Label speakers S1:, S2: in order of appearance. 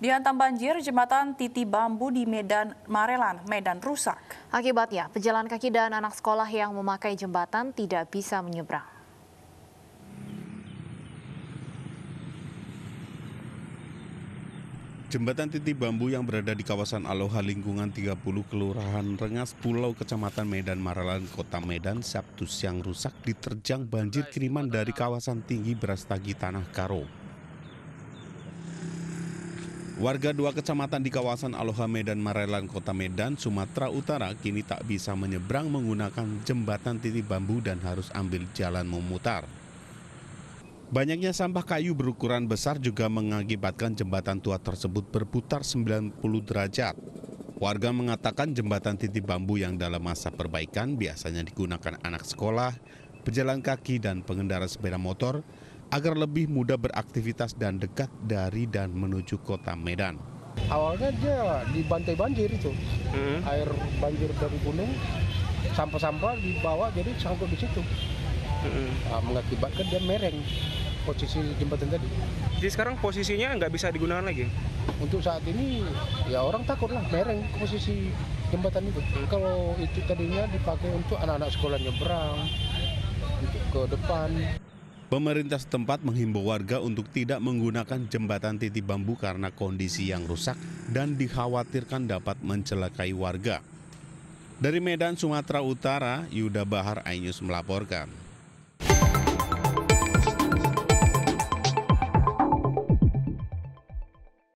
S1: Dihantam banjir, jembatan Titi Bambu di Medan Marelan, Medan rusak.
S2: Akibatnya, pejalan kaki dan anak sekolah yang memakai jembatan tidak bisa menyeberang.
S3: Jembatan Titi Bambu yang berada di kawasan Aloha lingkungan 30 Kelurahan Rengas Pulau Kecamatan Medan Marelan Kota Medan Sabtu siang rusak diterjang banjir kiriman dari kawasan tinggi Brastagi Tanah Karo. Warga dua kecamatan di kawasan Aloha Medan Marelan Kota Medan, Sumatera Utara kini tak bisa menyeberang menggunakan jembatan Titi Bambu dan harus ambil jalan memutar. Banyaknya sampah kayu berukuran besar juga mengakibatkan jembatan tua tersebut berputar 90 derajat. Warga mengatakan jembatan titik bambu yang dalam masa perbaikan biasanya digunakan anak sekolah, pejalan kaki dan pengendara sepeda motor agar lebih mudah beraktivitas dan dekat dari dan menuju kota Medan.
S4: Awalnya dia dibantai banjir itu, hmm. air banjir dari gunung, sampah-sampah dibawa jadi sangkut di situ, hmm. nah, mengakibatkan dia mereng posisi jembatan tadi.
S5: Jadi sekarang posisinya nggak bisa digunakan lagi?
S4: Untuk saat ini ya orang takut lah mereng posisi jembatan itu. Hmm. Kalau itu tadinya dipakai untuk anak-anak sekolah nyebrang, untuk ke depan.
S3: Pemerintah setempat menghimbau warga untuk tidak menggunakan jembatan titik bambu karena kondisi yang rusak dan dikhawatirkan dapat mencelakai warga. Dari Medan, Sumatera Utara, Yuda Bahar Ainus melaporkan.